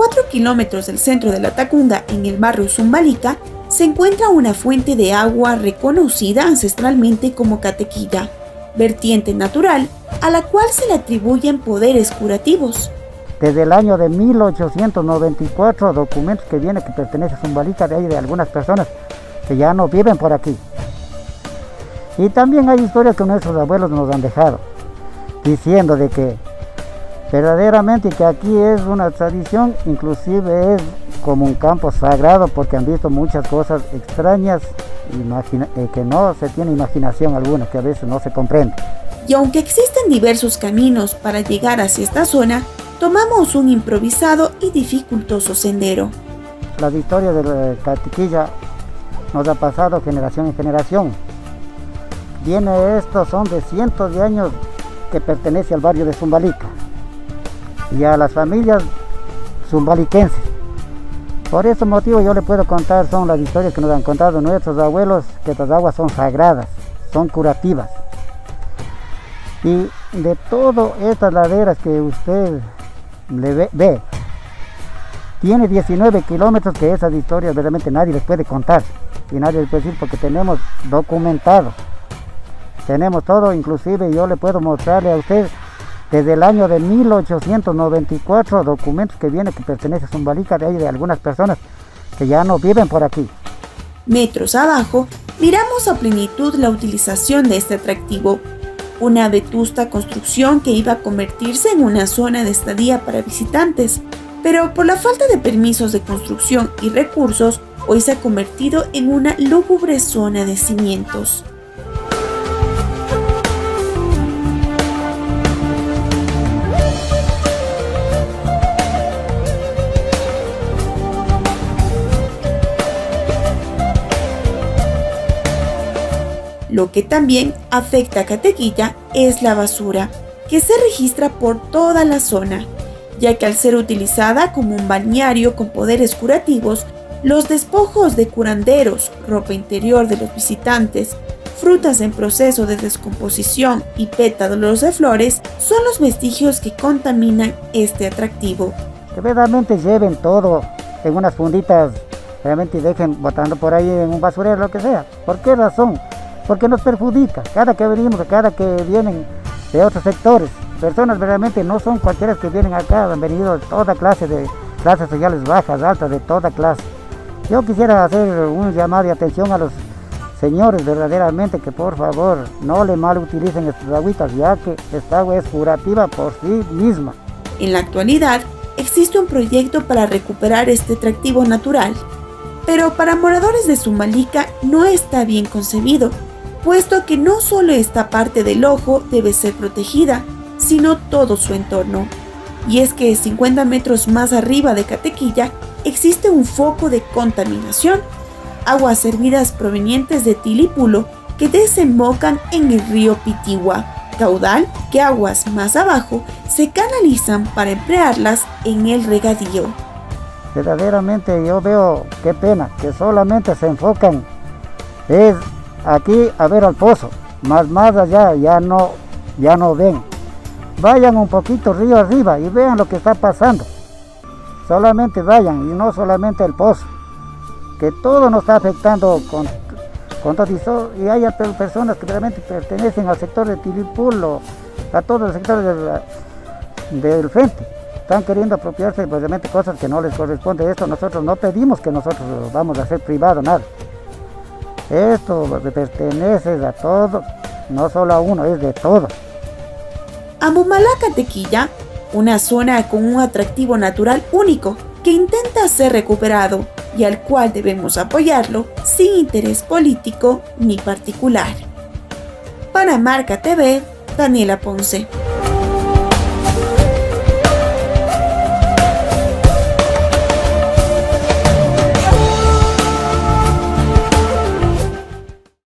4 kilómetros del centro de la Tacunga, en el barrio Zumbalica, se encuentra una fuente de agua reconocida ancestralmente como catequilla, vertiente natural a la cual se le atribuyen poderes curativos. Desde el año de 1894, documentos que vienen que pertenecen a Zumbalica, de ahí de algunas personas que ya no viven por aquí. Y también hay historias que nuestros abuelos nos han dejado, diciendo de que verdaderamente que aquí es una tradición, inclusive es como un campo sagrado porque han visto muchas cosas extrañas eh, que no se tiene imaginación alguna, que a veces no se comprende. Y aunque existen diversos caminos para llegar hacia esta zona, tomamos un improvisado y dificultoso sendero. Las historias de la Catiquilla nos ha pasado generación en generación. Viene esto, son de cientos de años que pertenece al barrio de Zumbalica y a las familias zumbaliquenses. Por ese motivo yo le puedo contar, son las historias que nos han contado nuestros abuelos, que estas aguas son sagradas, son curativas. Y de todas estas laderas que usted le ve, tiene 19 kilómetros que esas historias realmente nadie les puede contar. Y nadie les puede decir porque tenemos documentado. Tenemos todo, inclusive yo le puedo mostrarle a usted desde el año de 1894 documentos que vienen que pertenecen a Zumbalica de ahí de algunas personas que ya no viven por aquí. Metros abajo, miramos a plenitud la utilización de este atractivo, una vetusta construcción que iba a convertirse en una zona de estadía para visitantes, pero por la falta de permisos de construcción y recursos, hoy se ha convertido en una lúgubre zona de cimientos. Lo que también afecta a Catequilla es la basura, que se registra por toda la zona, ya que al ser utilizada como un balneario con poderes curativos, los despojos de curanderos, ropa interior de los visitantes, frutas en proceso de descomposición y pétalos de flores son los vestigios que contaminan este atractivo. Que verdaderamente lleven todo en unas funditas, realmente dejen botando por ahí en un basurero, lo que sea. ¿Por qué razón? Porque nos perjudica. Cada que venimos, cada que vienen de otros sectores, personas verdaderamente no son cualquiera que vienen acá, han venido de toda clase de clases sociales bajas, altas, de toda clase. Yo quisiera hacer un llamado de atención a los señores verdaderamente que por favor no le mal utilicen estas agüitas, ya que esta agua es curativa por sí misma. En la actualidad, existe un proyecto para recuperar este atractivo natural, pero para moradores de Sumalica no está bien concebido, puesto que no solo esta parte del ojo debe ser protegida, sino todo su entorno. Y es que 50 metros más arriba de Catequilla existe un foco de contaminación, aguas servidas provenientes de Tilipulo que desembocan en el río Pitigua, caudal que aguas más abajo se canalizan para emplearlas en el regadío. Verdaderamente yo veo qué pena que solamente se enfocan es aquí a ver al pozo, más más allá ya no, ya no ven. Vayan un poquito río arriba y vean lo que está pasando. Solamente vayan y no solamente el pozo, que todo nos está afectando con, con todo y hay personas que realmente pertenecen al sector de Tilipulo, a todo el sector del frente. Están queriendo apropiarse de cosas que no les corresponde. Esto nosotros no pedimos que nosotros vamos a hacer privado, nada. Esto pertenece a todos, no solo a uno, es de todos. Ambumalaca Tequilla, una zona con un atractivo natural único que intenta ser recuperado y al cual debemos apoyarlo sin interés político ni particular. Para Marca TV, Daniela Ponce.